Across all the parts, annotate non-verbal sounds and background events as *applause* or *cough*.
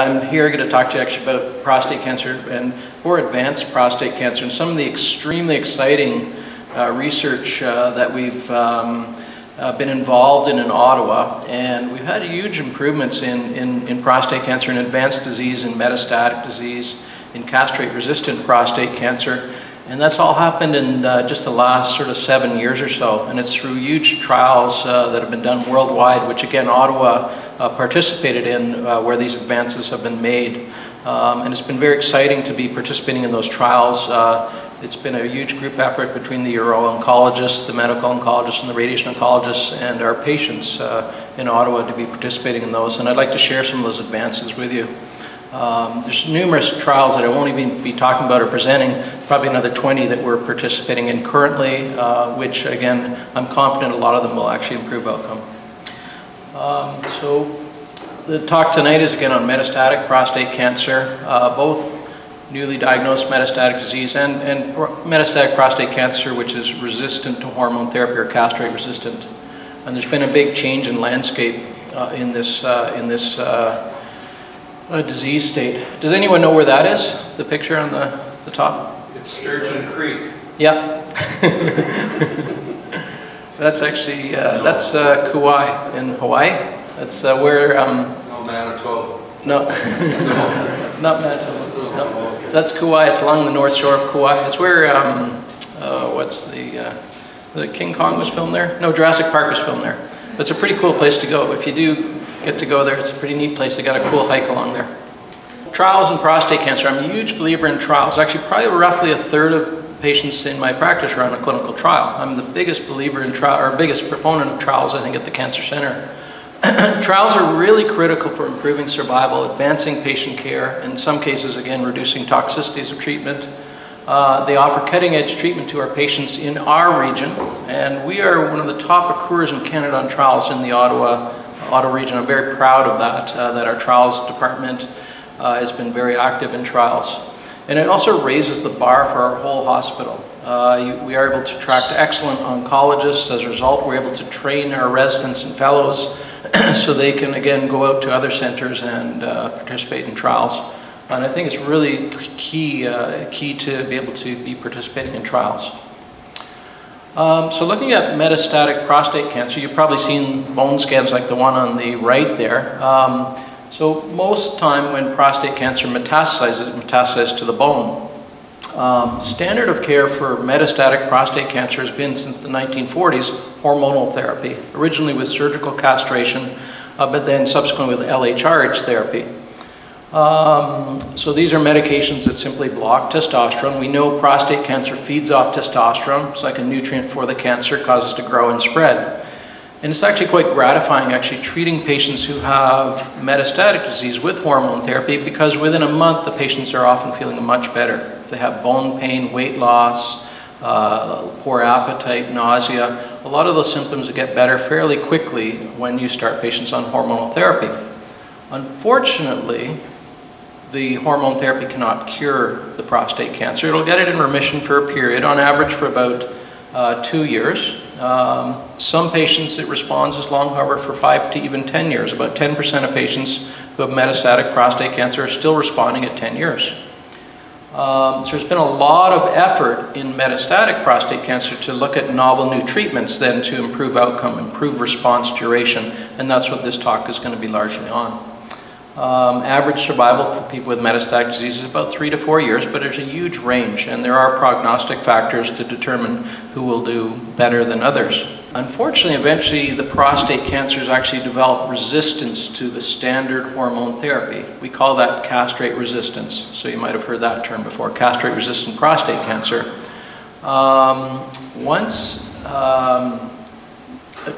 I'm here going to talk to you actually about prostate cancer and more advanced prostate cancer and some of the extremely exciting uh, research uh, that we've um, uh, been involved in in Ottawa. And we've had huge improvements in, in, in prostate cancer and advanced disease and metastatic disease in castrate resistant prostate cancer. And that's all happened in uh, just the last sort of seven years or so. And it's through huge trials uh, that have been done worldwide which again Ottawa participated in uh, where these advances have been made. Um, and it's been very exciting to be participating in those trials. Uh, it's been a huge group effort between the uro-oncologists, the medical oncologists, and the radiation oncologists, and our patients uh, in Ottawa to be participating in those. And I'd like to share some of those advances with you. Um, there's numerous trials that I won't even be talking about or presenting, probably another 20 that we're participating in currently, uh, which again, I'm confident a lot of them will actually improve outcome. Um, so the talk tonight is again on metastatic prostate cancer, uh, both newly diagnosed metastatic disease and, and metastatic prostate cancer which is resistant to hormone therapy or castrate resistant. And there's been a big change in landscape uh, in this, uh, in this uh, uh, disease state. Does anyone know where that is? The picture on the, the top? It's Sturgeon Creek. Yeah. *laughs* That's actually, uh, that's uh, Kauai in Hawaii. That's uh, where... Um, no, Manitoba. No, *laughs* not Manitoba. No. That's Kauai. It's along the north shore of Kauai. It's where, um, uh, what's the, uh, the King Kong was filmed there? No, Jurassic Park was filmed there. It's a pretty cool place to go. If you do get to go there, it's a pretty neat place. They got a cool hike along there. Trials in prostate cancer. I'm a huge believer in trials. Actually, probably roughly a third of patients in my practice run a clinical trial. I'm the biggest believer in trial, or biggest proponent of trials, I think, at the Cancer Center. *clears throat* trials are really critical for improving survival, advancing patient care, in some cases, again, reducing toxicities of treatment. Uh, they offer cutting-edge treatment to our patients in our region, and we are one of the top accruers in Canada on trials in the Ottawa, Ottawa region. I'm very proud of that, uh, that our trials department uh, has been very active in trials. And it also raises the bar for our whole hospital. Uh, we are able to attract excellent oncologists. As a result, we're able to train our residents and fellows *clears throat* so they can, again, go out to other centers and uh, participate in trials. And I think it's really key, uh, key to be able to be participating in trials. Um, so looking at metastatic prostate cancer, you've probably seen bone scans like the one on the right there. Um, so most time when prostate cancer metastasizes, it metastasizes to the bone. Um, standard of care for metastatic prostate cancer has been since the 1940s hormonal therapy, originally with surgical castration, uh, but then subsequently with LHRH therapy. Um, so these are medications that simply block testosterone. We know prostate cancer feeds off testosterone. It's like a nutrient for the cancer, causes it to grow and spread. And it's actually quite gratifying actually treating patients who have metastatic disease with hormone therapy because within a month the patients are often feeling much better. If they have bone pain, weight loss, uh, poor appetite, nausea, a lot of those symptoms get better fairly quickly when you start patients on hormonal therapy. Unfortunately, the hormone therapy cannot cure the prostate cancer. It'll get it in remission for a period, on average for about uh, two years. Um, some patients it responds as long, however, for five to even 10 years. About 10% of patients who have metastatic prostate cancer are still responding at 10 years. Um, so there's been a lot of effort in metastatic prostate cancer to look at novel new treatments then to improve outcome, improve response duration, and that's what this talk is going to be largely on. Um, average survival for people with metastatic disease is about three to four years, but there's a huge range, and there are prognostic factors to determine who will do better than others. Unfortunately, eventually the prostate cancers actually develop resistance to the standard hormone therapy. We call that castrate resistance. So you might have heard that term before, castrate-resistant prostate cancer. Um, once um,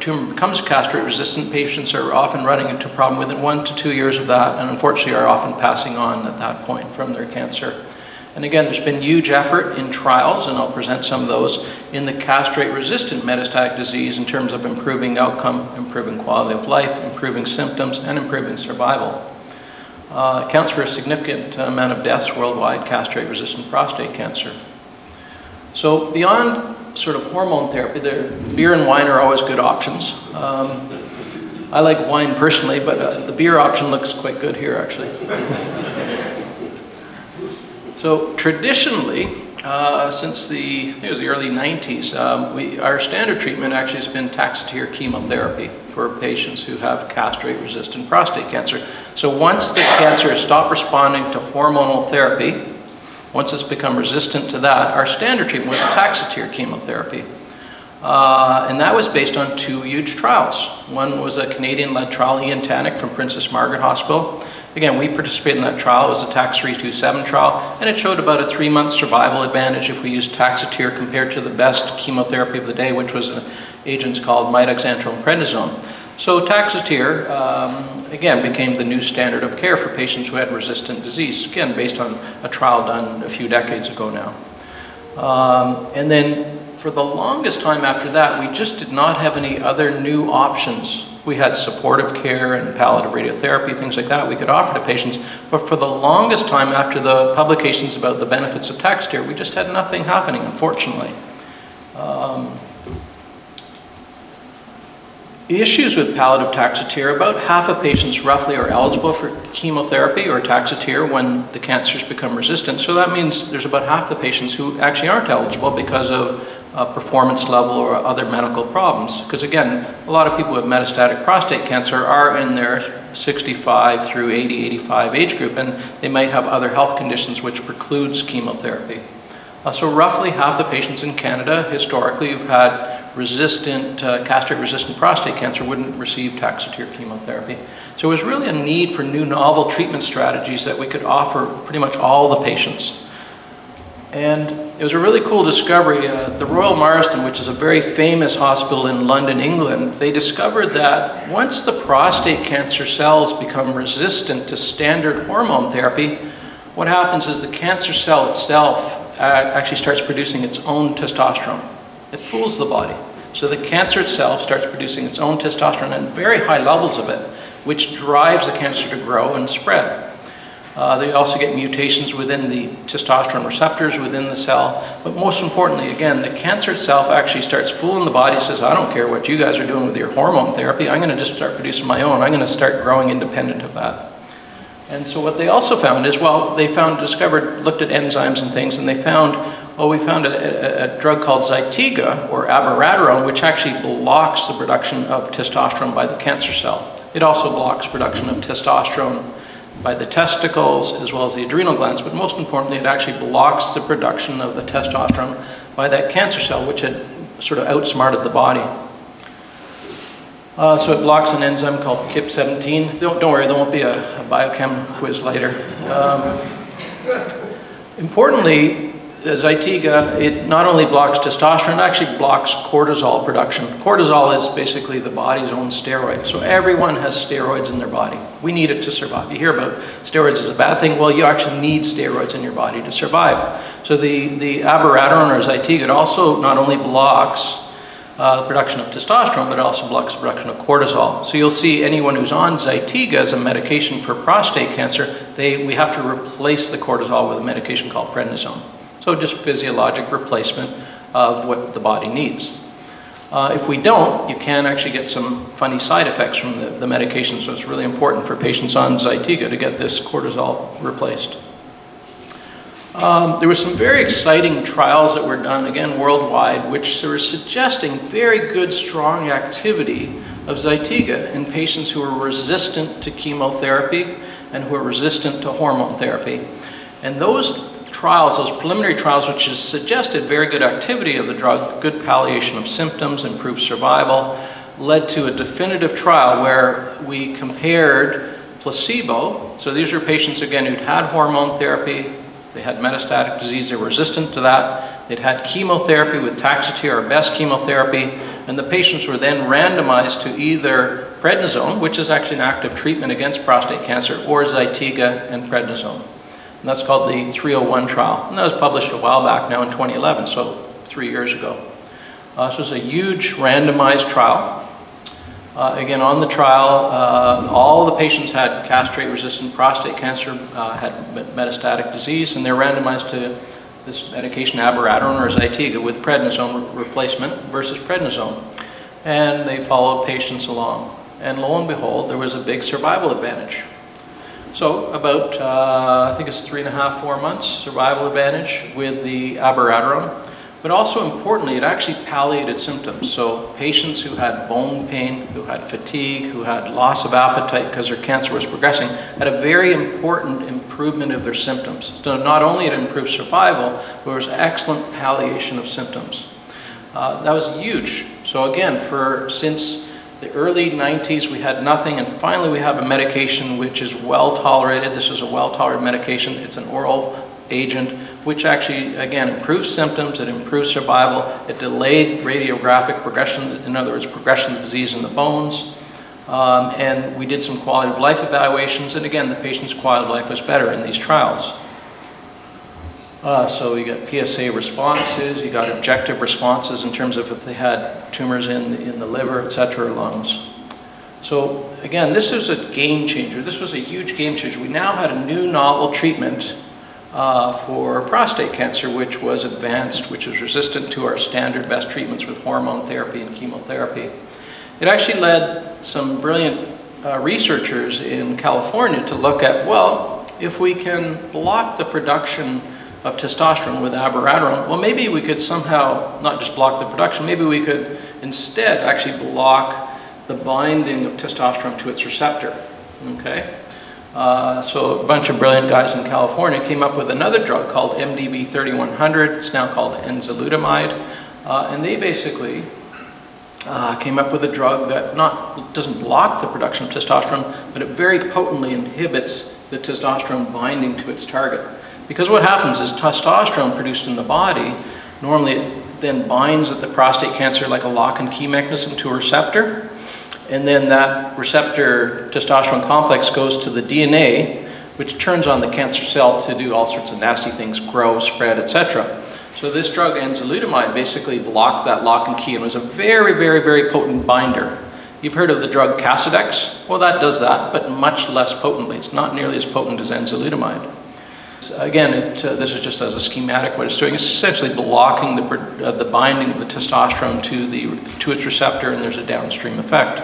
tumor becomes castrate resistant, patients are often running into a problem within one to two years of that, and unfortunately are often passing on at that point from their cancer. And again, there's been huge effort in trials, and I'll present some of those, in the castrate-resistant metastatic disease in terms of improving outcome, improving quality of life, improving symptoms, and improving survival. Uh, accounts for a significant amount of deaths worldwide, castrate-resistant prostate cancer. So beyond sort of hormone therapy, beer and wine are always good options. Um, I like wine personally, but uh, the beer option looks quite good here, actually. so traditionally, uh, since the, it was the early 90s, um, we, our standard treatment actually has been Taxotere chemotherapy for patients who have castrate-resistant prostate cancer. So once the cancer has stopped responding to hormonal therapy, once it's become resistant to that, our standard treatment was Taxotere chemotherapy. Uh, and that was based on two huge trials. One was a Canadian-led trial, Ian Tannock from Princess Margaret Hospital. Again, we participated in that trial. It was a TAX 327 trial, and it showed about a three-month survival advantage if we used Taxotere compared to the best chemotherapy of the day, which was an agent called mitoxantrone prednisone. So Taxotere, um, again, became the new standard of care for patients who had resistant disease, again, based on a trial done a few decades ago now. Um, and then for the longest time after that, we just did not have any other new options. We had supportive care and palliative radiotherapy, things like that we could offer to patients. But for the longest time after the publications about the benefits of Taxotere, we just had nothing happening, unfortunately. Um, issues with palliative Taxotere, about half of patients roughly are eligible for chemotherapy or Taxotere when the cancers become resistant. So that means there's about half the patients who actually aren't eligible because of uh, performance level or other medical problems. Because again, a lot of people with metastatic prostate cancer are in their 65 through 80, 85 age group, and they might have other health conditions which precludes chemotherapy. Uh, so roughly half the patients in Canada historically who've had resistant, uh, castrate-resistant prostate cancer wouldn't receive Taxotere chemotherapy. So it was really a need for new novel treatment strategies that we could offer pretty much all the patients. And it was a really cool discovery. Uh, the Royal Marsden, which is a very famous hospital in London, England, they discovered that once the prostate cancer cells become resistant to standard hormone therapy, what happens is the cancer cell itself actually starts producing its own testosterone. It fools the body. So the cancer itself starts producing its own testosterone and very high levels of it, which drives the cancer to grow and spread. Uh, they also get mutations within the testosterone receptors within the cell. But most importantly, again, the cancer itself actually starts fooling the body, says, I don't care what you guys are doing with your hormone therapy, I'm going to just start producing my own. I'm going to start growing independent of that. And so what they also found is, well, they found, discovered, looked at enzymes and things, and they found, well, we found a, a, a drug called Zytiga, or abiraterone, which actually blocks the production of testosterone by the cancer cell. It also blocks production of testosterone by the testicles as well as the adrenal glands, but most importantly, it actually blocks the production of the testosterone by that cancer cell, which had sort of outsmarted the body. Uh, so it blocks an enzyme called CYP17. Don't, don't worry, there won't be a, a biochem quiz later. Um, importantly, Zytiga, it not only blocks testosterone, it actually blocks cortisol production. Cortisol is basically the body's own steroid. So everyone has steroids in their body. We need it to survive. You hear about steroids as a bad thing. Well, you actually need steroids in your body to survive. So the, the abiraterone or Zytiga, it also not only blocks uh, the production of testosterone, but it also blocks the production of cortisol. So you'll see anyone who's on Zytiga as a medication for prostate cancer, they, we have to replace the cortisol with a medication called prednisone. So just physiologic replacement of what the body needs. Uh, if we don't, you can actually get some funny side effects from the, the medication, so it's really important for patients on Zytiga to get this cortisol replaced. Um, there were some very exciting trials that were done, again, worldwide, which were suggesting very good, strong activity of Zytiga in patients who are resistant to chemotherapy and who are resistant to hormone therapy. And those trials, those preliminary trials, which has suggested very good activity of the drug, good palliation of symptoms, improved survival, led to a definitive trial where we compared placebo. So these are patients, again, who'd had hormone therapy, they had metastatic disease, they were resistant to that, they'd had chemotherapy with Taxotere, our best chemotherapy, and the patients were then randomized to either prednisone, which is actually an active treatment against prostate cancer, or Zytiga and prednisone. And that's called the 301 trial. And that was published a while back now in 2011, so three years ago. Uh, this was a huge randomized trial. Uh, again, on the trial, uh, all the patients had castrate-resistant prostate cancer, uh, had metastatic disease, and they're randomized to this medication abiraterone or Zytiga with prednisone replacement versus prednisone. And they followed patients along. and lo and behold, there was a big survival advantage. So about, uh, I think it's three and a half, four months survival advantage with the abiraterone. But also importantly, it actually palliated symptoms. So patients who had bone pain, who had fatigue, who had loss of appetite because their cancer was progressing, had a very important improvement of their symptoms. So not only it improved survival, but there was excellent palliation of symptoms. Uh, that was huge. So again, for since the early 90s, we had nothing, and finally we have a medication which is well tolerated. This is a well tolerated medication. It's an oral agent, which actually, again, improves symptoms, it improves survival, it delayed radiographic progression, in other words, progression of disease in the bones. Um, and we did some quality of life evaluations, and again, the patient's quality of life was better in these trials. Uh, so you got PSA responses, you got objective responses in terms of if they had tumors in, in the liver, et cetera, lungs. So again, this is a game changer. This was a huge game changer. We now had a new novel treatment uh, for prostate cancer, which was advanced, which was resistant to our standard best treatments with hormone therapy and chemotherapy. It actually led some brilliant uh, researchers in California to look at, well, if we can block the production of testosterone with abiraterone, well, maybe we could somehow not just block the production, maybe we could instead actually block the binding of testosterone to its receptor. Okay? Uh, so a bunch of brilliant guys in California came up with another drug called MDV3100. It's now called enzalutamide. Uh, and they basically uh, came up with a drug that not doesn't block the production of testosterone, but it very potently inhibits the testosterone binding to its target. Because what happens is testosterone produced in the body, normally it then binds at the prostate cancer like a lock and key mechanism to a receptor. And then that receptor testosterone complex goes to the DNA, which turns on the cancer cell to do all sorts of nasty things, grow, spread, etc. So this drug, enzalutamide, basically blocked that lock and key and was a very, very, very potent binder. You've heard of the drug Casodex? Well, that does that, but much less potently. It's not nearly as potent as enzalutamide. Again, it, uh, this is just as a schematic what it's doing. It's essentially blocking the, uh, the binding of the testosterone to, the, to its receptor and there's a downstream effect.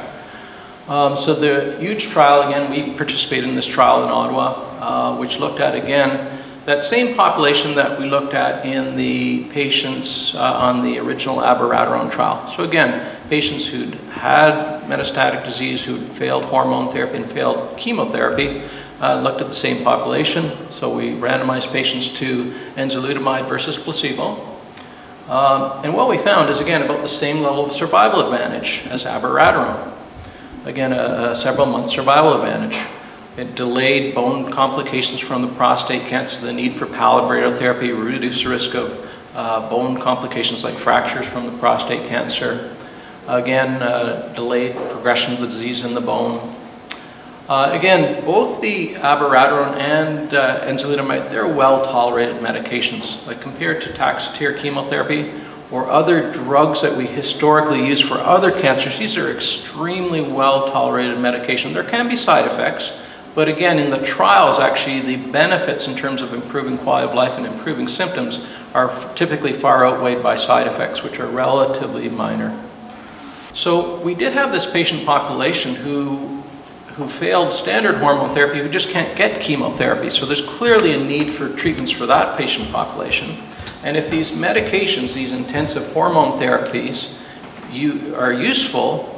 Um, so the huge trial, again, we participated in this trial in Ottawa, uh, which looked at, again, that same population that we looked at in the patients uh, on the original abiraterone trial. So again, patients who'd had metastatic disease, who'd failed hormone therapy and failed chemotherapy, uh, looked at the same population. So we randomized patients to enzalutamide versus placebo. Um, and what we found is, again, about the same level of survival advantage as abiraterone. Again, a, a several month survival advantage. It delayed bone complications from the prostate cancer, the need for palliative radiotherapy, reduced the risk of uh, bone complications like fractures from the prostate cancer. Again, uh, delayed progression of the disease in the bone, uh, again, both the abiraterone and uh, enzalutamide, they're well-tolerated medications. Like compared to Taxotere chemotherapy or other drugs that we historically use for other cancers, these are extremely well-tolerated medications. There can be side effects, but again, in the trials, actually, the benefits in terms of improving quality of life and improving symptoms are typically far outweighed by side effects, which are relatively minor. So we did have this patient population who who failed standard hormone therapy who just can't get chemotherapy. So there's clearly a need for treatments for that patient population. And if these medications, these intensive hormone therapies, you, are useful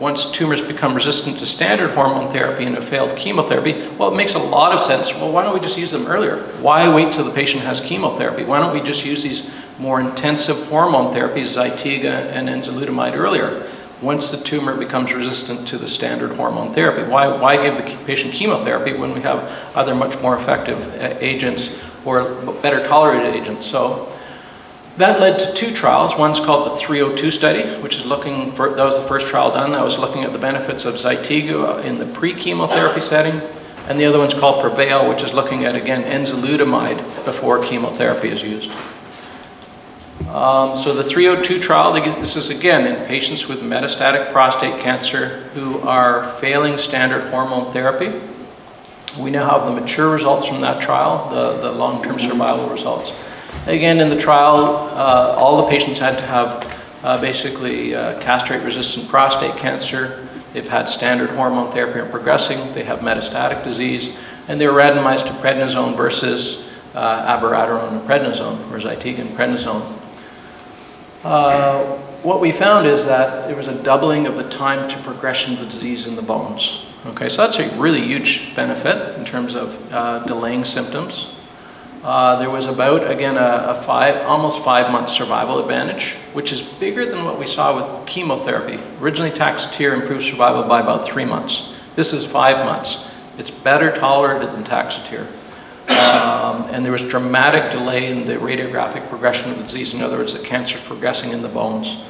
once tumors become resistant to standard hormone therapy and have failed chemotherapy, well, it makes a lot of sense. Well, why don't we just use them earlier? Why wait till the patient has chemotherapy? Why don't we just use these more intensive hormone therapies, Zytiga and enzalutamide earlier? Once the tumor becomes resistant to the standard hormone therapy. Why, why give the patient chemotherapy when we have other much more effective uh, agents or better tolerated agents? So that led to two trials. One's called the 302 study, which is looking for, that was the first trial done, that was looking at the benefits of Zytiga in the pre-chemotherapy setting. And the other one's called Prevail, which is looking at, again, enzalutamide before chemotherapy is used. Um, so the 302 trial, this is again in patients with metastatic prostate cancer who are failing standard hormone therapy. We now have the mature results from that trial, the, the long-term survival results. Again, in the trial, uh, all the patients had to have uh, basically uh, castrate-resistant prostate cancer. they've had standard hormone therapy and progressing, they have metastatic disease, and they're randomized to prednisone versus uh, abiraterone and prednisone, or Zytiga and prednisone. Uh, what we found is that there was a doubling of the time to progression of the disease in the bones. Okay, so that's a really huge benefit in terms of uh, delaying symptoms. Uh, there was about, again, a, a, five, almost five month survival advantage, which is bigger than what we saw with chemotherapy. Originally, Taxotere improved survival by about three months. This is five months. It's better tolerated than Taxotere. Um, and there was dramatic delay in the radiographic progression of the disease. In other words, the cancer progressing in the bones.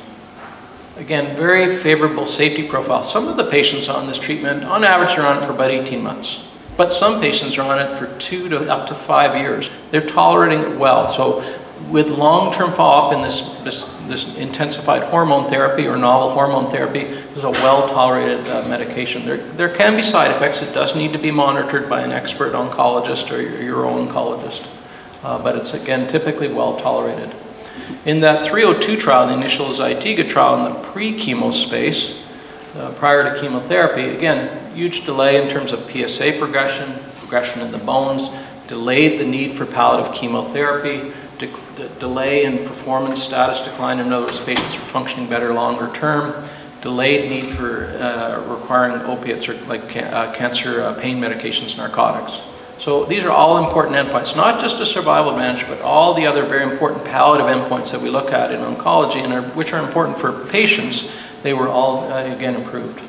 Again, very favorable safety profile. Some of the patients on this treatment, on average, are on it for about 18 months. But some patients are on it for two to up to five years. They're tolerating it well. So with long-term follow-up in this, this, this, intensified hormone therapy or novel hormone therapy, is a well-tolerated uh, medication. There, there can be side effects. It does need to be monitored by an expert oncologist or your, uro-oncologist. Uh, but it's, again, typically well-tolerated. In that 302 trial, the initial Zytiga trial in the pre-chemo space, uh, prior to chemotherapy, again, huge delay in terms of PSA progression, progression in the bones, delayed the need for palliative chemotherapy, de de delay in performance status decline, in other words, patients are functioning better longer term, delayed need for uh, requiring opiates or like ca uh, cancer uh, pain medications, narcotics. So these are all important endpoints, not just a survival advantage, but all the other very important palliative endpoints that we look at in oncology and are, which are important for patients, they were all, uh, again, improved.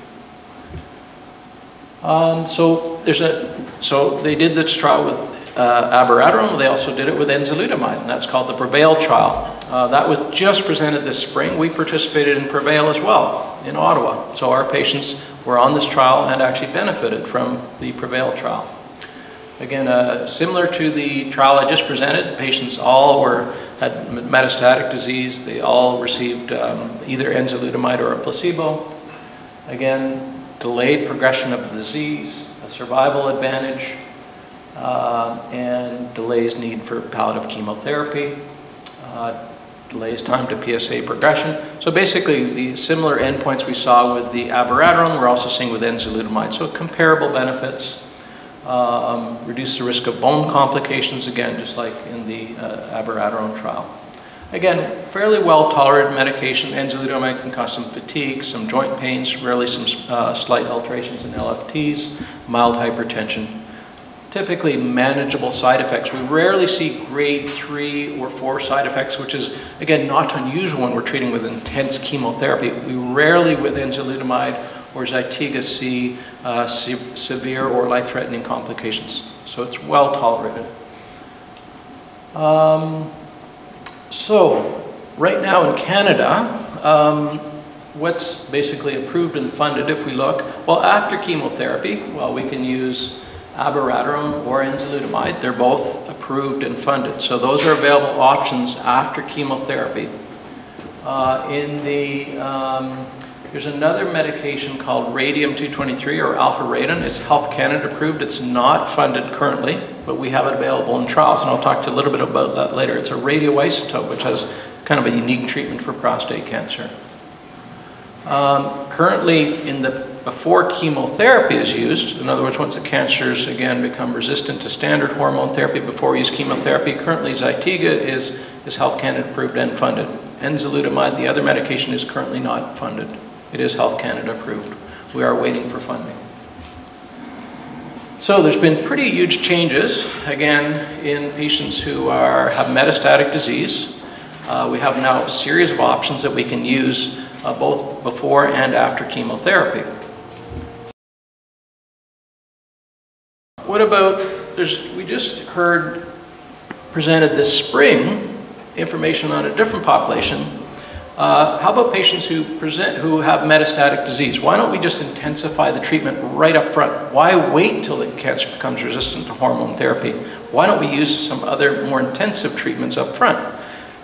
Um, so there's a, so they did this trial with uh, abiraterone. They also did it with enzalutamide, and that's called the Prevail trial. Uh, that was just presented this spring. We participated in Prevail as well in Ottawa. So our patients were on this trial and actually benefited from the Prevail trial. Again, uh, similar to the trial I just presented, patients all were had metastatic disease. They all received um, either enzalutamide or a placebo. Again, delayed progression of the disease, a survival advantage, and delays need for palliative chemotherapy, uh, delays time to PSA progression. So basically, the similar endpoints we saw with the abiraterone, we're also seeing with enzalutamide. So comparable benefits um, reduce the risk of bone complications, again, just like in the uh, abiraterone trial. Again, fairly well tolerated medication. Enzalutamide can cause some fatigue, some joint pains, rarely some uh, slight alterations in LFTs, mild hypertension. Typically manageable side effects. We rarely see grade three or four side effects, which is, again, not unusual when we're treating with intense chemotherapy. We rarely, with enzalutamide or Zytiga see uh, se severe or life-threatening complications. So it's well tolerated. Um, so right now in Canada, um, what's basically approved and funded if we look? Well, after chemotherapy, well, we can use abiraterone or enzalutamide. They're both approved and funded. So those are available options after chemotherapy. Uh, in the um, there's another medication called radium-223 or Alpharadin. It's Health Canada approved. It's not funded currently, but we have it available in trials, and I'll talk to you a little bit about that later. It's a radioisotope, which has kind of a unique treatment for prostate cancer. Um, currently, in the before chemotherapy is used, in other words, once the cancers again become resistant to standard hormone therapy before we use chemotherapy, currently Zytiga is, is Health Canada approved and funded. Enzalutamide, the other medication, is currently not funded. It is Health Canada approved. We are waiting for funding. So there's been pretty huge changes, again, in patients who are, have metastatic disease. Uh, we have now a series of options that we can use uh, both before and after chemotherapy. What about, there's, we just heard presented this spring information on a different population uh, how about patients who present who have metastatic disease? Why don't we just intensify the treatment right up front? Why wait until the cancer becomes resistant to hormone therapy? Why don't we use some other more intensive treatments up front?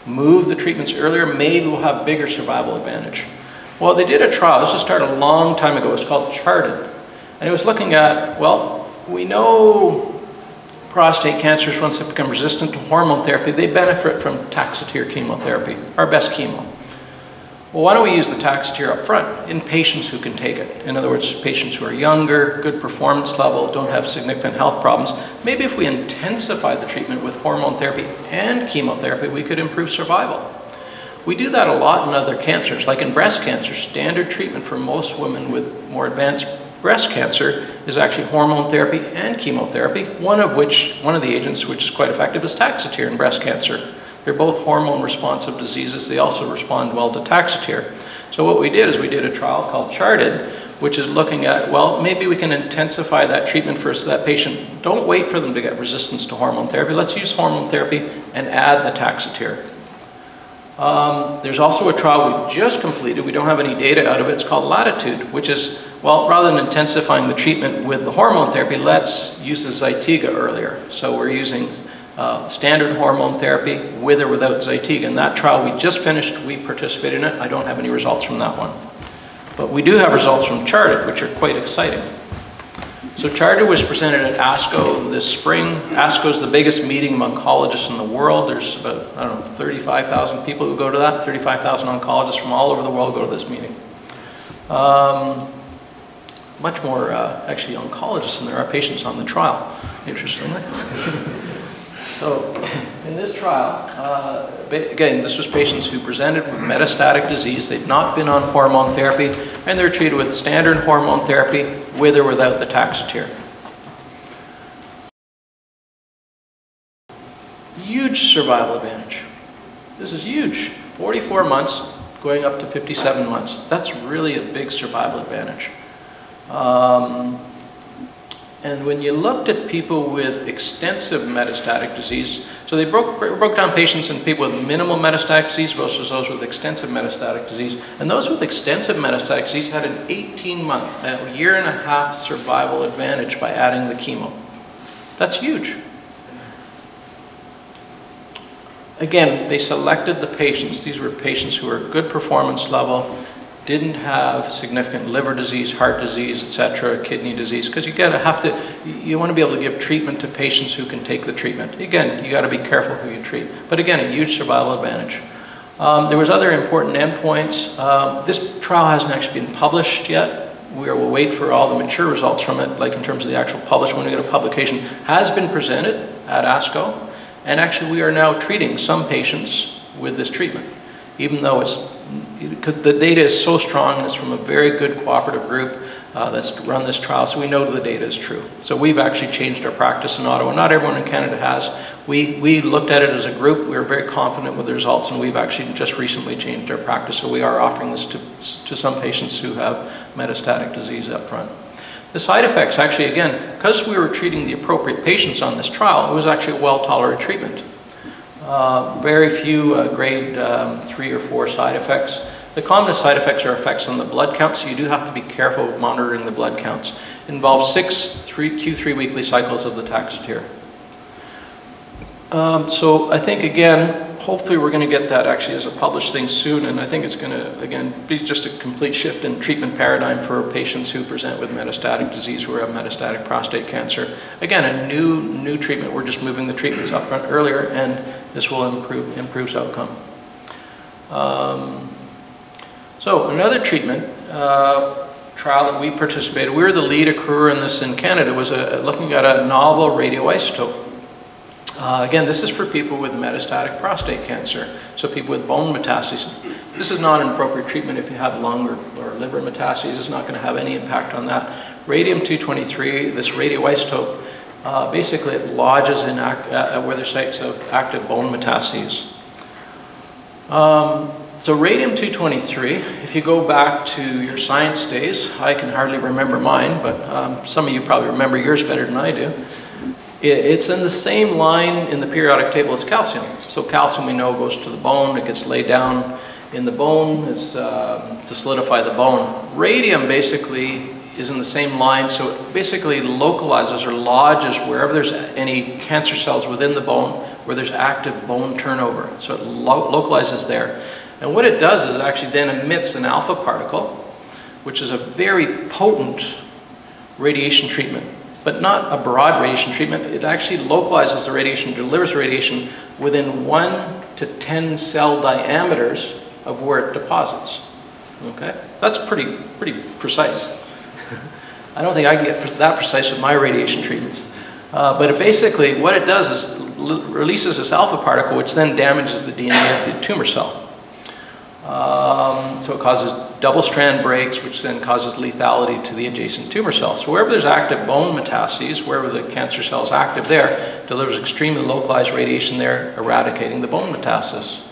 Move the treatments earlier, maybe we'll have bigger survival advantage. Well, they did a trial, this was started a long time ago, it's called CHAARTED. And it was looking at, well, we know prostate cancers, once they become resistant to hormone therapy, they benefit from Taxotere chemotherapy, our best chemo. Well, why don't we use the Taxotere up front in patients who can take it? In other words, patients who are younger, good performance level, don't have significant health problems. Maybe if we intensify the treatment with hormone therapy and chemotherapy, we could improve survival. We do that a lot in other cancers, like in breast cancer. Standard treatment for most women with more advanced breast cancer is actually hormone therapy and chemotherapy, one of which, one of the agents which is quite effective is Taxotere in breast cancer. They're both hormone responsive diseases. They also respond well to Taxotere. So what we did is we did a trial called CHAARTED, which is looking at, well, maybe we can intensify that treatment for that patient. Don't wait for them to get resistance to hormone therapy. Let's use hormone therapy and add the Taxotere. Um, there's also a trial we've just completed. We don't have any data out of it. It's called Latitude, which is, well, rather than intensifying the treatment with the hormone therapy, let's use the Zytiga earlier. So we're using uh, standard hormone therapy with or without Zytiga. And that trial we just finished, we participated in it. I don't have any results from that one. But we do have results from CHAARTED, which are quite exciting. So CHAARTED was presented at ASCO this spring. ASCO is the biggest meeting of oncologists in the world. There's about, I don't know, 35,000 people who go to that. 35,000 oncologists from all over the world go to this meeting. Um, much more, uh, actually, oncologists than there are patients on the trial, interestingly. *laughs* so in this trial, uh, again, this was patients who presented with metastatic disease. They've not been on hormone therapy, and they're treated with standard hormone therapy with or without the Taxotere. Huge survival advantage. This is huge. 44 months going up to 57 months. That's really a big survival advantage. Um, and when you looked at people with extensive metastatic disease, so they broke, broke down patients and people with minimal metastatic disease versus those with extensive metastatic disease. And those with extensive metastatic disease had an 18-month, a year and a half survival advantage by adding the chemo. That's huge. Again, they selected the patients. These were patients who were good performance level, didn't have significant liver disease, heart disease, etc., kidney disease, because you gotta have to, you want to be able to give treatment to patients who can take the treatment. Again, you got to be careful who you treat. But again, a huge survival advantage. Um, there was other important endpoints. Um, this trial hasn't actually been published yet. We will wait for all the mature results from it, like in terms of the actual published, when we get a publication, has been presented at ASCO. And actually, we are now treating some patients with this treatment, even though it's the data is so strong and it's from a very good cooperative group uh, that's run this trial, so we know the data is true. So we've actually changed our practice in Ottawa. Not everyone in Canada has. We, we looked at it as a group. We were very confident with the results, and we've actually just recently changed our practice. So we are offering this to, to some patients who have metastatic disease up front. The side effects, actually, again, because we were treating the appropriate patients on this trial, it was actually a well-tolerated treatment. Uh, very few uh, grade um, three or four side effects. The commonest side effects are effects on the blood count, so you do have to be careful of monitoring the blood counts. It involves six three, Q3 weekly cycles of the Taxotere. Um, so I think, again, hopefully we're going to get that actually as a published thing soon, and I think it's going to, again, be just a complete shift in treatment paradigm for patients who present with metastatic disease who have metastatic prostate cancer. Again, a new, new treatment. We're just moving the treatments up front earlier, and this will improve, improves outcome. Um, so another treatment uh, trial that we participated, we were the lead accruer in this in Canada, was a, looking at a novel radioisotope. Uh, again, this is for people with metastatic prostate cancer, so people with bone metastases. This is not an appropriate treatment if you have lung or, or liver metastases. It's not going to have any impact on that. Radium-223, this radioisotope, uh, basically it lodges in act, uh, where there's sites of active bone metastases. Um, so radium-223, if you go back to your science days, I can hardly remember mine, but um, some of you probably remember yours better than I do. It's in the same line in the periodic table as calcium. So calcium we know goes to the bone, it gets laid down in the bone it's, uh, to solidify the bone. Radium basically is in the same line, so it basically localizes or lodges wherever there's any cancer cells within the bone where there's active bone turnover. So it lo localizes there. And what it does is it actually then emits an alpha particle, which is a very potent radiation treatment but not a broad radiation treatment. It actually localizes the radiation, delivers the radiation within one to 10 cell diameters of where it deposits. Okay? That's pretty, pretty precise. *laughs* I don't think I can get that precise with my radiation treatments. Uh, but basically, what it does is releases this alpha particle, which then damages the DNA of the tumor cell. Um, so it causes double strand breaks, which then causes lethality to the adjacent tumor cells. So wherever there's active bone metastases, wherever the cancer cell is active there, delivers extremely localized radiation there, eradicating the bone metastasis.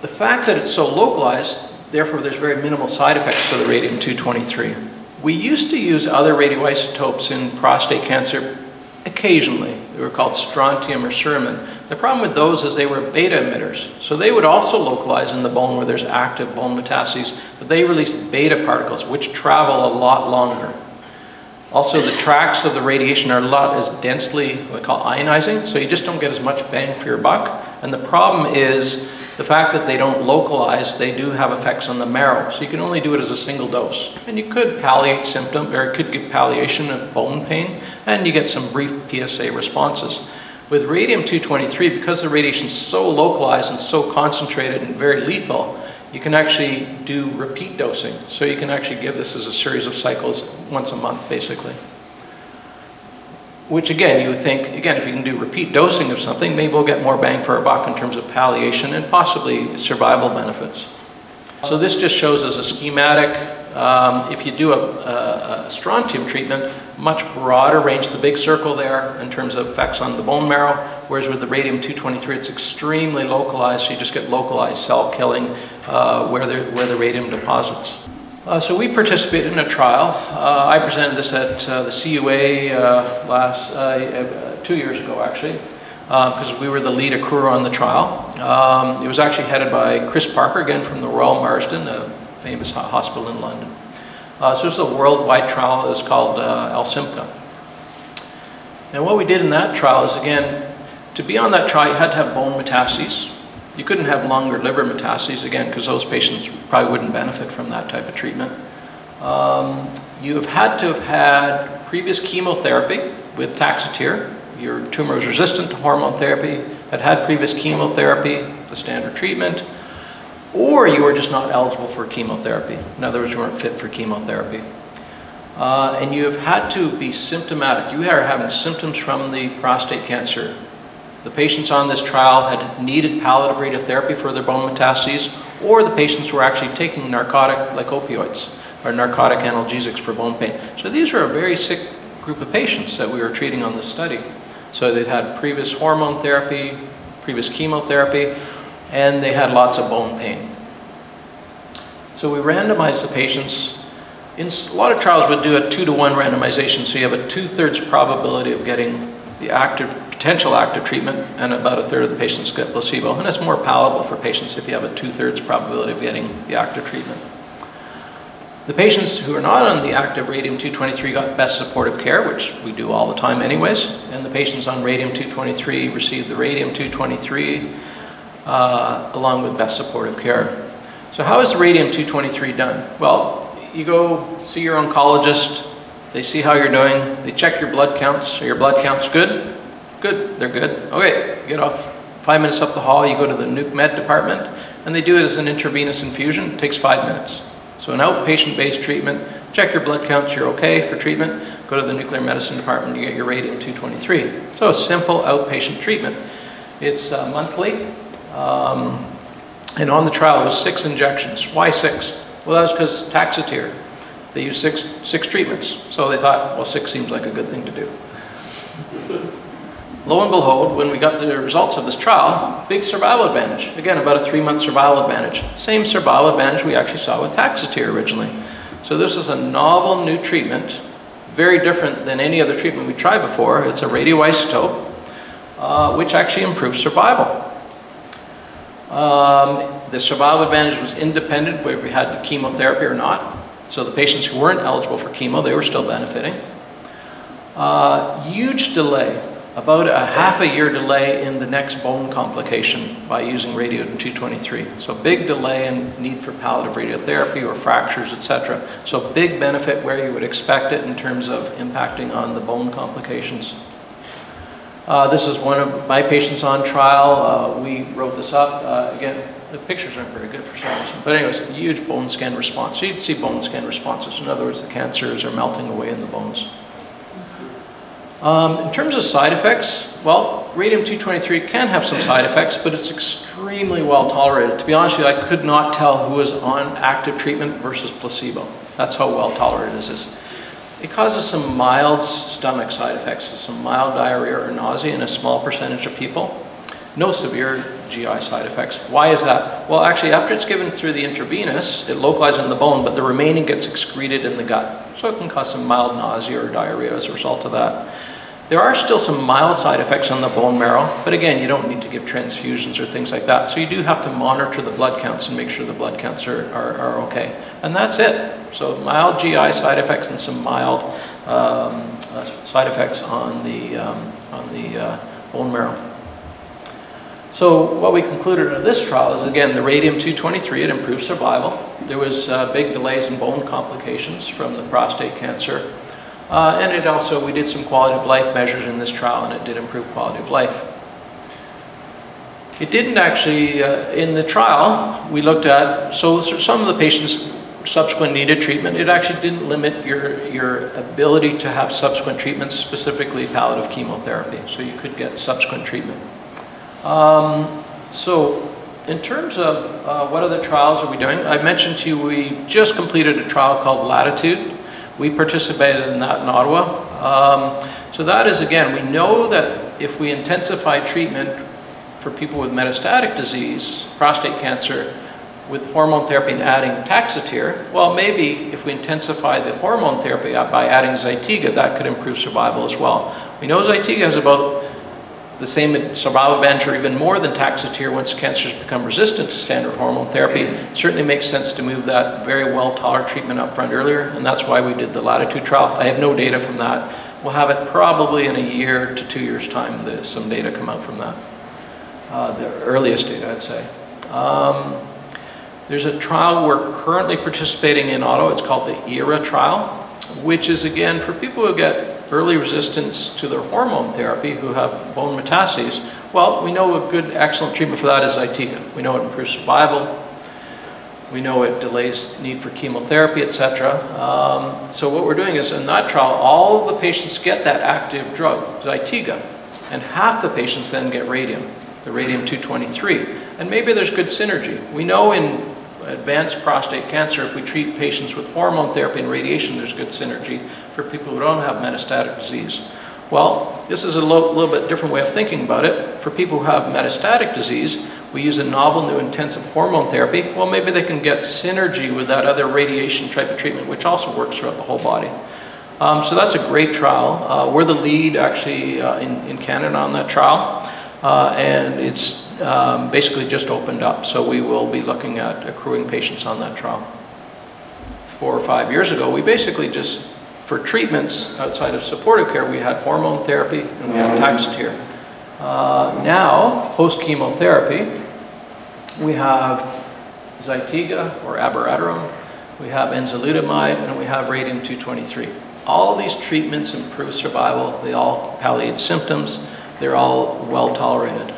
The fact that it's so localized, therefore there's very minimal side effects to the radium-223. We used to use other radioisotopes in prostate cancer occasionally. They were called strontium or cerium. The problem with those is they were beta emitters. So they would also localize in the bone where there's active bone metastases, but they release beta particles, which travel a lot longer. Also, the tracks of the radiation are a lot as densely, what we call ionizing, so you just don't get as much bang for your buck. And the problem is the fact that they don't localize, they do have effects on the marrow. So you can only do it as a single dose. And you could palliate symptom, or it could give palliation of bone pain, and you get some brief PSA responses. With radium-223, because the radiation is so localized and so concentrated and very lethal, you can actually do repeat dosing. So you can actually give this as a series of cycles once a month, basically. Which again, you would think, again, if you can do repeat dosing of something, maybe we'll get more bang for our buck in terms of palliation and possibly survival benefits. So this just shows as a schematic, um, if you do a, a, a, strontium treatment, much broader range, the big circle there in terms of effects on the bone marrow, whereas with the radium-223 it's extremely localized, so you just get localized cell killing uh, where, the, where the radium deposits. Uh, so we participated in a trial. Uh, I presented this at uh, the CUA uh, last, uh, two years ago actually, because we were the lead accruer on the trial. Um, it was actually headed by Chris Parker, again from the Royal Marsden, a famous hospital in London. so is a worldwide trial that was called ALSYMPCA. And what we did in that trial is, again, to be on that trial, you had to have bone metastases. You couldn't have lung or liver metastases, again, because those patients probably wouldn't benefit from that type of treatment. Um, you have had to have had previous chemotherapy with Taxotere. Your tumor is resistant to hormone therapy, had had previous chemotherapy, the standard treatment, or you were just not eligible for chemotherapy. In other words, you weren't fit for chemotherapy. Uh, and you have had to be symptomatic. You are having symptoms from the prostate cancer the patients on this trial had needed palliative radiotherapy for their bone metastases, or the patients were actually taking narcotic like opioids or narcotic analgesics for bone pain. So these were a very sick group of patients that we were treating on this study. So they'd had previous hormone therapy, previous chemotherapy, and they had lots of bone pain. So we randomized the patients. In a lot of trials would do a two to one randomization, so you have a two-thirds probability of getting the active potential active treatment, and about a third of the patients get placebo. And it's more palatable for patients if you have a two-thirds probability of getting the active treatment. The patients who are not on the active radium-223 got best supportive care, which we do all the time anyways, and the patients on radium-223 received the radium-223 uh, along with best supportive care. So how is the radium-223 done? Well, you go see your oncologist, they see how you're doing, they check your blood counts, are your blood counts good? Good, they're good. Okay, get off five minutes up the hall, you go to the nuke med department, and they do it as an intravenous infusion. It takes five minutes. So an outpatient-based treatment, check your blood counts, you're okay for treatment, go to the nuclear medicine department, you get your radium-223. So a simple outpatient treatment. It's uh, monthly, um, and on the trial it was six injections. Why six? Well, that was because Taxotere. They used six, six treatments. So they thought, well, six seems like a good thing to do. Lo and behold, when we got the results of this trial, big survival advantage. Again, about a three-month survival advantage. Same survival advantage we actually saw with Taxotere originally. So this is a novel new treatment, very different than any other treatment we tried before. It's a radioisotope, uh, which actually improves survival. Um, the survival advantage was independent whether we had chemotherapy or not. So the patients who weren't eligible for chemo, they were still benefiting. Uh, huge delay about a half a year delay in the next bone complication by using radium-223. So big delay in need for palliative radiotherapy or fractures, etc. So big benefit where you would expect it in terms of impacting on the bone complications. Uh, This is one of my patients on trial. Uh, We wrote this up. Uh, Again, the pictures aren't very good for some reason. But anyways, huge bone scan response. So you'd see bone scan responses. In other words, the cancers are melting away in the bones. Um, In terms of side effects, well, radium-223 can have some side effects, but it's extremely well tolerated. To be honest with you, I could not tell who was on active treatment versus placebo. That's how well tolerated it is. It causes some mild stomach side effects, some mild diarrhea or nausea in a small percentage of people. No severe GI side effects. Why is that? Well, actually, after it's given through the intravenous, it localizes in the bone, but the remaining gets excreted in the gut. So it can cause some mild nausea or diarrhea as a result of that. There are still some mild side effects on the bone marrow, but again, you don't need to give transfusions or things like that. So you do have to monitor the blood counts and make sure the blood counts are, are, are okay. And that's it. So mild GI side effects and some mild um, uh, side effects on the, um, on the uh, bone marrow. So what we concluded in this trial is, again, the radium-223, it improved survival. There was uh, big delays in bone complications from the prostate cancer. Uh, and it also, we did some quality of life measures in this trial, and it did improve quality of life. It didn't actually, uh, in the trial, we looked at, so, so some of the patients subsequently needed treatment. It actually didn't limit your, your ability to have subsequent treatments, specifically palliative chemotherapy. So you could get subsequent treatment. Um, so in terms of uh, what other trials are we doing, I mentioned to you we just completed a trial called Latitude. We participated in that in Ottawa. Um, so that is, again, we know that if we intensify treatment for people with metastatic disease, prostate cancer, with hormone therapy and adding Taxotere, well, maybe if we intensify the hormone therapy by adding Zytiga, that could improve survival as well. We know Zytiga has about the same survival advantage or even more than Taxotere once cancers become resistant to standard hormone therapy. Certainly makes sense to move that very well-tolerated treatment up front earlier, and that's why we did the Latitude trial. I have no data from that. We'll have it probably in a year to two years' time, there's some data come out from that. Uh, the earliest data, I'd say. Um, there's a trial we're currently participating in Ottawa. It's called the ERA trial, which is, again, for people who get early resistance to their hormone therapy who have bone metastases, well, we know a good, excellent treatment for that is Zytiga. We know it improves survival. We know it delays need for chemotherapy, etc. Um, so what we're doing is in that trial, all of the patients get that active drug, Zytiga, and half the patients then get radium, the radium-223. And maybe there's good synergy. We know in advanced prostate cancer, if we treat patients with hormone therapy and radiation, there's good synergy for people who don't have metastatic disease. Well, this is a lo little bit different way of thinking about it. For people who have metastatic disease, we use a novel new intensive hormone therapy. Well, maybe they can get synergy with that other radiation type of treatment, which also works throughout the whole body. Um, so that's a great trial. Uh, we're the lead actually uh, in, in Canada on that trial. Uh, and it's um, basically just opened up. So we will be looking at accruing patients on that trial. Four or five years ago, we basically just, for treatments outside of supportive care, we had hormone therapy and we had Taxotere. Uh, now, post-chemotherapy, we have Zytiga or abiraterone, we have enzalutamide, and we have radium-223. All these treatments improve survival. They all palliate symptoms. They're all well tolerated.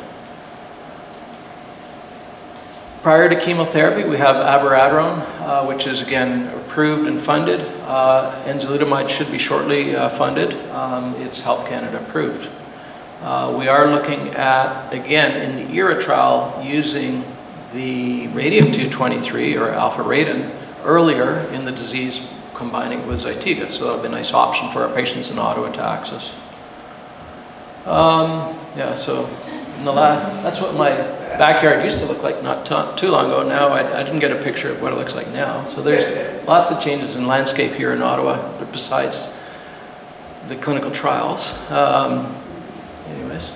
Prior to chemotherapy, we have abiraterone, uh, which is again approved and funded. Uh, enzalutamide should be shortly uh, funded. Um, it's Health Canada approved. Uh, we are looking at, again, in the ERA trial, using the radium-223 or Alpharadin earlier in the disease combining with Zytiga. So that'll be a nice option for our patients in Ottawa. Um, yeah, so in the last, that's what my backyard used to look like not too long ago. Now I, I, didn't get a picture of what it looks like now. So there's lots of changes in landscape here in Ottawa besides the clinical trials. Um, anyways,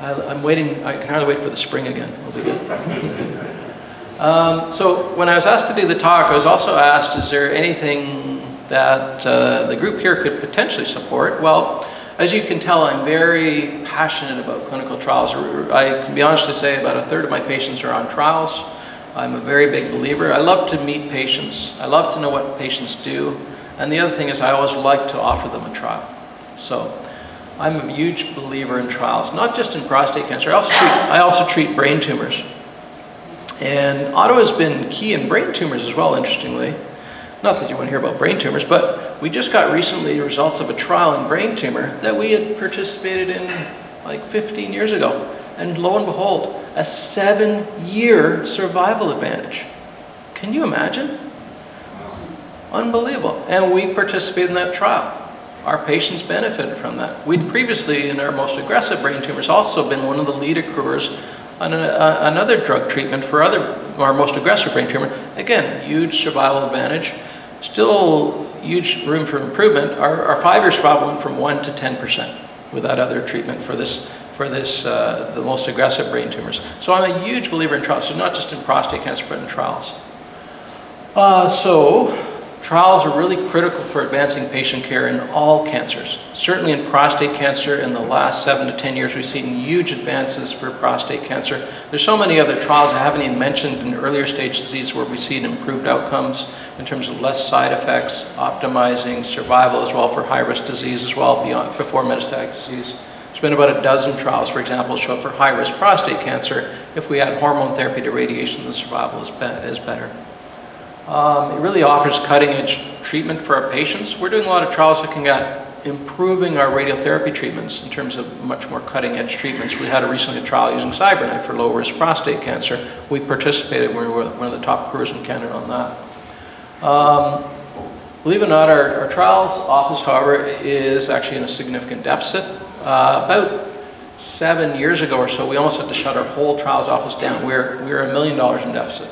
I, am waiting, I can hardly wait for the spring again. It'll be good. *laughs* um, so when I was asked to do the talk, I was also asked, is there anything that uh, the group here could potentially support? Well, as you can tell, I'm very passionate about clinical trials. I can be honest to say about a third of my patients are on trials. I'm a very big believer. I love to meet patients. I love to know what patients do. And the other thing is I always like to offer them a trial. So I'm a huge believer in trials, not just in prostate cancer. I also treat, I also treat brain tumors. And Ottawa's been key in brain tumors as well, interestingly. Not that you want to hear about brain tumors, but we just got recently results of a trial in brain tumor that we had participated in like 15 years ago. And lo and behold, a seven year survival advantage. Can you imagine? Unbelievable. And we participated in that trial. Our patients benefited from that. We'd previously, in our most aggressive brain tumors, also been one of the lead accruers on a, a, another drug treatment for other, our most aggressive brain tumor. Again, huge survival advantage. Still huge room for improvement. Our, our five-year went from 1 to 10% with that other treatment for this, for this uh, the most aggressive brain tumors. So I'm a huge believer in trials, so not just in prostate cancer, but in trials. Uh, so, trials are really critical for advancing patient care in all cancers. Certainly in prostate cancer, in the last seven to 10 years, we've seen huge advances for prostate cancer. There's so many other trials I haven't even mentioned in earlier stage disease where we've seen improved outcomes in terms of less side effects, optimizing survival as well for high-risk disease as well beyond, before metastatic disease. There's been about a dozen trials, for example, show for high-risk prostate cancer. If we add hormone therapy to radiation, the survival is, be is better. Um, it really offers cutting-edge treatment for our patients. We're doing a lot of trials looking at improving our radiotherapy treatments in terms of much more cutting-edge treatments. We had a recently a trial using CyberKnife for low-risk prostate cancer. We participated, we were one of the top crewers in Canada on that. Um, believe it or not, our, our, trials office, however, is actually in a significant deficit. Uh, about seven years ago or so, we almost had to shut our whole trials office down. We're, we're a million dollars in deficit.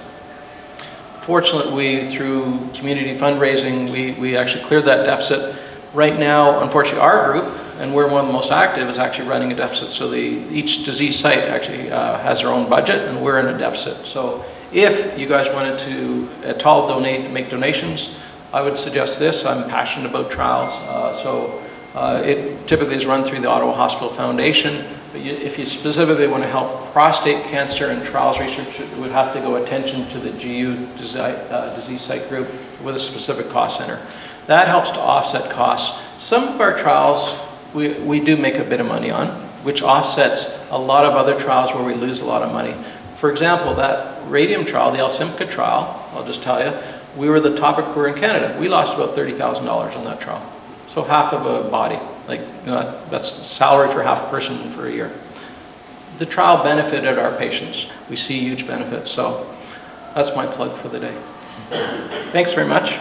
Fortunately, through community fundraising, we, we actually cleared that deficit. Right now, unfortunately, our group, and we're one of the most active, is actually running a deficit. So the, each disease site actually uh, has their own budget, and we're in a deficit. So if you guys wanted to at all donate, make donations, I would suggest this. I'm passionate about trials. Uh, so uh, it typically is run through the Ottawa Hospital Foundation. But you, if you specifically want to help prostate cancer and trials research, it would have to go attention to the GU disease, uh, disease site group with a specific cost center. That helps to offset costs. Some of our trials we, we do make a bit of money on, which offsets a lot of other trials where we lose a lot of money. For example, that radium trial, the ALSYMPCA trial, I'll just tell you, we were the top accruer in Canada. We lost about $30,000 on that trial. So half of a body, like you know, that's salary for half a person for a year. The trial benefited our patients. We see huge benefits. So that's my plug for the day. Thanks very much.